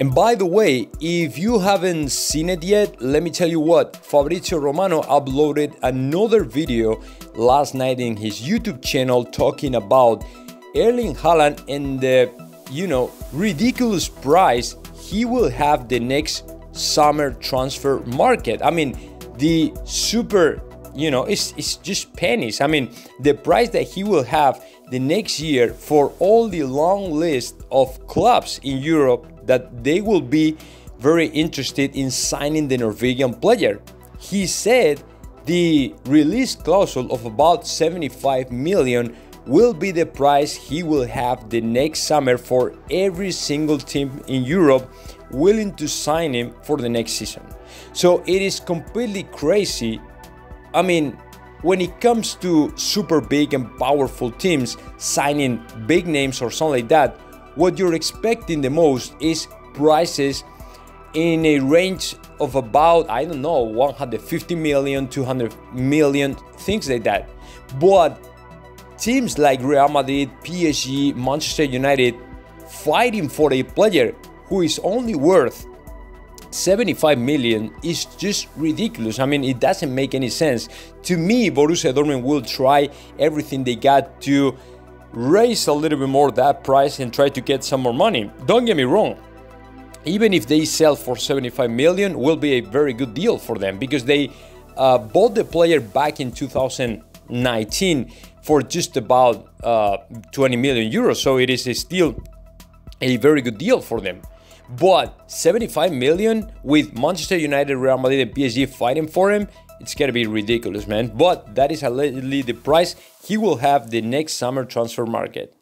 And by the way, if you haven't seen it yet, let me tell you what, Fabrizio Romano uploaded another video last night in his YouTube channel talking about Erling Haaland and the, you know, ridiculous price he will have the next summer transfer market. I mean, the super, you know, it's, it's just pennies. I mean, the price that he will have the next year for all the long list of clubs in Europe that they will be very interested in signing the Norwegian player. He said the release clause of about 75 million will be the price he will have the next summer for every single team in Europe willing to sign him for the next season. So it is completely crazy. I mean, when it comes to super big and powerful teams signing big names or something like that, what you're expecting the most is prices in a range of about, I don't know, 150 million, 200 million, things like that. But teams like Real Madrid, PSG, Manchester United fighting for a player who is only worth 75 million is just ridiculous. I mean, it doesn't make any sense. To me, Borussia Dortmund will try everything they got to raise a little bit more that price and try to get some more money. Don't get me wrong. Even if they sell for 75 million, will be a very good deal for them because they uh, bought the player back in 2019 for just about uh, 20 million euros. So it is still a very good deal for them. But 75 million with Manchester United, Real Madrid, and PSG fighting for him, it's gonna be ridiculous, man. But that is allegedly the price he will have the next summer transfer market.